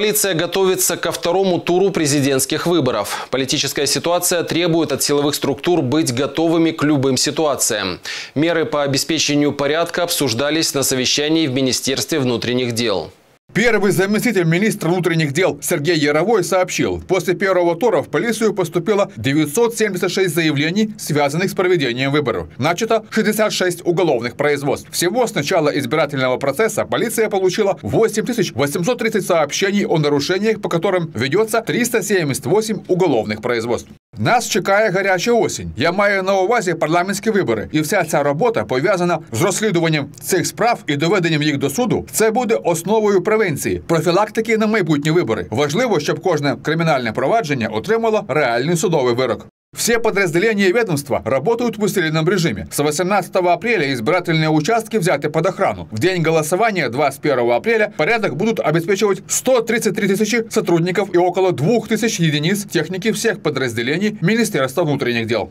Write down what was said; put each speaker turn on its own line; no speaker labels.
Полиция готовится ко второму туру президентских выборов. Политическая ситуация требует от силовых структур быть готовыми к любым ситуациям. Меры по обеспечению порядка обсуждались на совещании в Министерстве внутренних дел.
Первый заместитель министра внутренних дел Сергей Яровой сообщил, после первого тура в полицию поступило 976 заявлений, связанных с проведением выборов. Начато 66 уголовных производств. Всего с начала избирательного процесса полиция получила 8830 сообщений о нарушениях, по которым ведется 378 уголовных производств. Нас чекає гаряча осінь. Я маю на увазі парламентські вибори, і вся ця робота пов'язана з розслідуванням цих справ і доведенням їх до суду. Це буде основою превенції, профілактики на майбутні вибори. Важливо, щоб кожне кримінальне провадження отримало реальний судовий вирок. Все подразделения и ведомства работают в усиленном режиме. С 18 апреля избирательные участки взяты под охрану. В день голосования 21 апреля порядок будут обеспечивать 133 тысячи сотрудников и около 2 тысяч единиц техники всех подразделений Министерства внутренних дел.